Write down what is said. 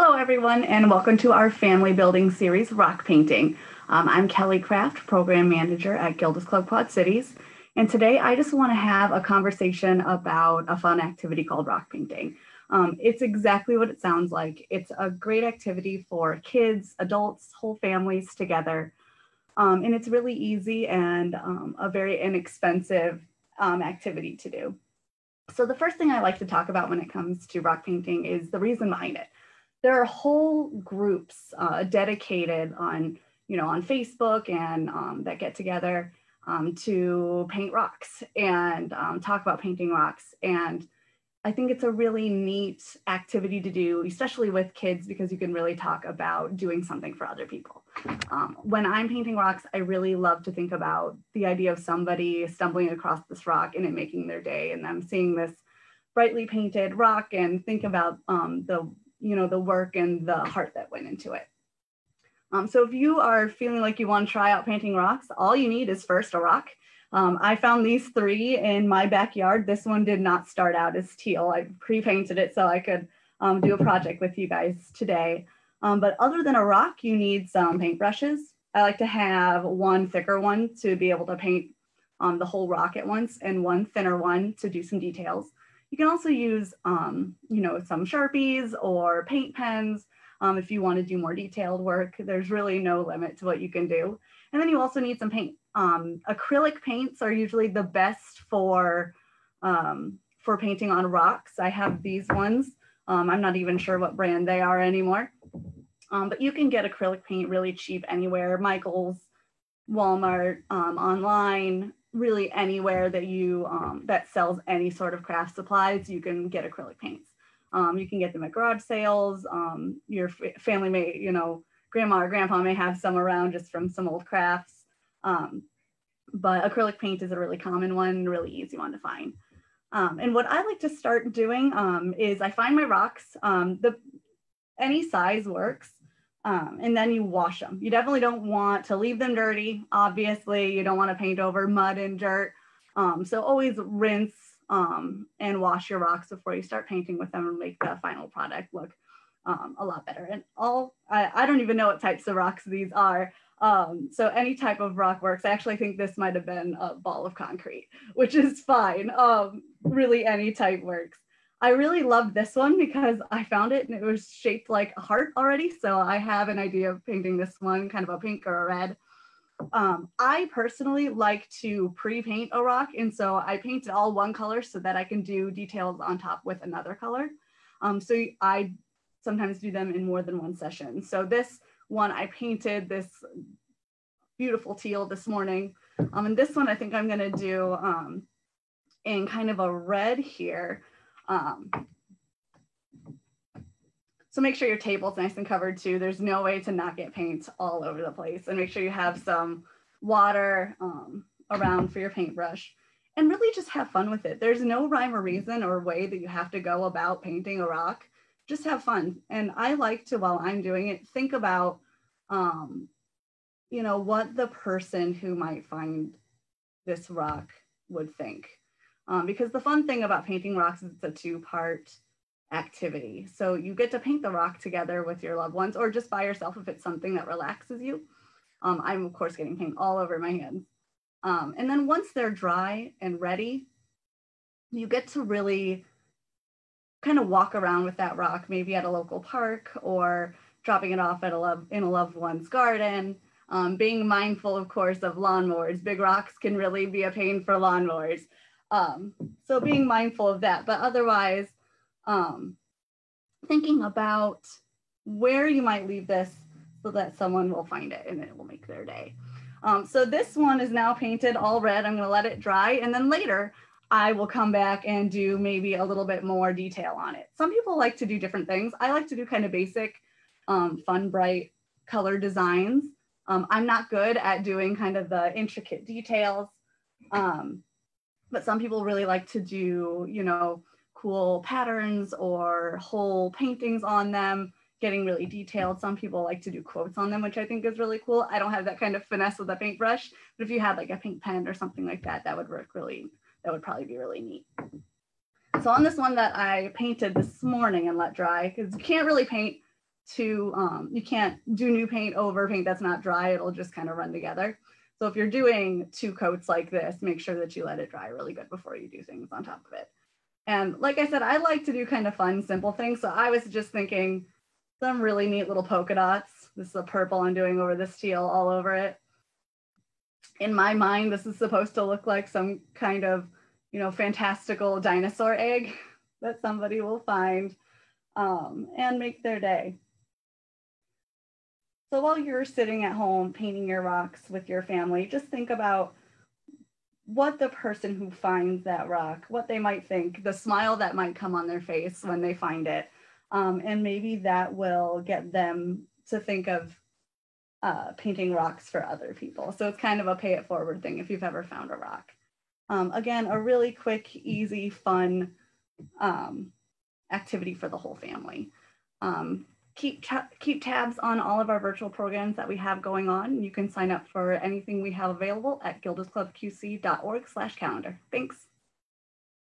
Hello, everyone, and welcome to our family building series, Rock Painting. Um, I'm Kelly Kraft, Program Manager at Gilda's Club Quad Cities. And today I just want to have a conversation about a fun activity called rock painting. Um, it's exactly what it sounds like. It's a great activity for kids, adults, whole families together. Um, and it's really easy and um, a very inexpensive um, activity to do. So the first thing I like to talk about when it comes to rock painting is the reason behind it there are whole groups uh, dedicated on you know on facebook and um, that get together um, to paint rocks and um, talk about painting rocks. And i think it's a really neat activity to do especially with kids because you can really talk about doing something for other people. Um, when i'm painting rocks i really love to think about the idea of somebody stumbling across this rock and it making their day and them seeing this brightly painted rock and think about um, the you know, the work and the heart that went into it. Um, so if you are feeling like you want to try out painting rocks, all you need is first a rock. Um, I found these three in my backyard. This one did not start out as teal. I pre-painted it so I could um, do a project with you guys today. Um, but other than a rock, you need some paintbrushes. I like to have one thicker one to be able to paint um, the whole rock at once and one thinner one to do some details. You can also use, um, you know, some Sharpies or paint pens um, if you want to do more detailed work. There's really no limit to what you can do. And then you also need some paint. Um, acrylic paints are usually the best for, um, for painting on rocks. I have these ones. Um, I'm not even sure what brand they are anymore. Um, but you can get acrylic paint really cheap anywhere, Michael's, Walmart, online, really anywhere that you um, that sells any sort of craft supplies, you can get acrylic paints. Um, you can get them at garage sales. Um, your family may, you know, grandma or grandpa may have some around just from some old crafts. Um, but acrylic paint is a really common one, really easy one to find. Um, and what I like to start doing um, is I find my rocks. the any size works. Um, and then you wash them. You definitely don't want to leave them dirty. Obviously, you don't want to paint over mud and dirt. Um, so always rinse um, and wash your rocks before you start painting with them and make the final product look um, a lot better. And all, I, I, don't even know what types of rocks these are. Um, so any type of rock works. I actually think this might have been a ball of concrete, which is fine. Um, really any type works. I really love this one because I found it and it was shaped like a heart already. So I have an idea of painting this one kind of a pink or a red. Um, I personally like to pre-paint a rock. And so I paint it all one color so that I can do details on top with another color. Um, so I sometimes do them in more than one session. So this one, I painted this beautiful teal this morning. Um, and this one I think I'm gonna do um, in kind of a red here. Um, so make sure your table's nice and covered too. There's no way to not get paint all over the place and make sure you have some water um, around for your paintbrush and really just have fun with it. There's no rhyme or reason or way that you have to go about painting a rock. Just have fun. And I like to, while I'm doing it, think about, um, you know, what the person who might find this rock would think. Um, because the fun thing about painting rocks is it's a two part activity. So you get to paint the rock together with your loved ones or just by yourself if it's something that relaxes you. Um, I'm of course getting paint all over my hands. Um, and then once they're dry and ready, you get to really kind of walk around with that rock, maybe at a local park or dropping it off at a love in a loved one's garden. Um, being mindful, of course, of lawnmowers. Big rocks can really be a pain for lawnmowers. Um, so being mindful of that, but otherwise, um, thinking about where you might leave this so that someone will find it and it will make their day. Um, so this one is now painted all red. I'm gonna let it dry and then later I will come back and do maybe a little bit more detail on it. Some people like to do different things. I like to do kind of basic, um, fun, bright color designs. Um, I'm not good at doing kind of the intricate details. Um, but some people really like to do, you know, cool patterns or whole paintings on them, getting really detailed. Some people like to do quotes on them, which I think is really cool. I don't have that kind of finesse with a paintbrush, but if you had like a paint pen or something like that, that would work really, that would probably be really neat. So on this one that I painted this morning and let dry, because you can't really paint to, um, you can't do new paint over paint that's not dry. It'll just kind of run together. So if you're doing two coats like this, make sure that you let it dry really good before you do things on top of it. And like I said, I like to do kind of fun, simple things. So I was just thinking some really neat little polka dots. This is a purple I'm doing over this teal all over it. In my mind, this is supposed to look like some kind of, you know, fantastical dinosaur egg that somebody will find um, and make their day. So while you're sitting at home painting your rocks with your family, just think about what the person who finds that rock, what they might think, the smile that might come on their face when they find it. Um, and maybe that will get them to think of uh, painting rocks for other people. So it's kind of a pay it forward thing if you've ever found a rock. Um, again, a really quick, easy, fun um, activity for the whole family. Um, keep keep tabs on all of our virtual programs that we have going on. You can sign up for anything we have available at gildasclubqc.org/calendar. Thanks.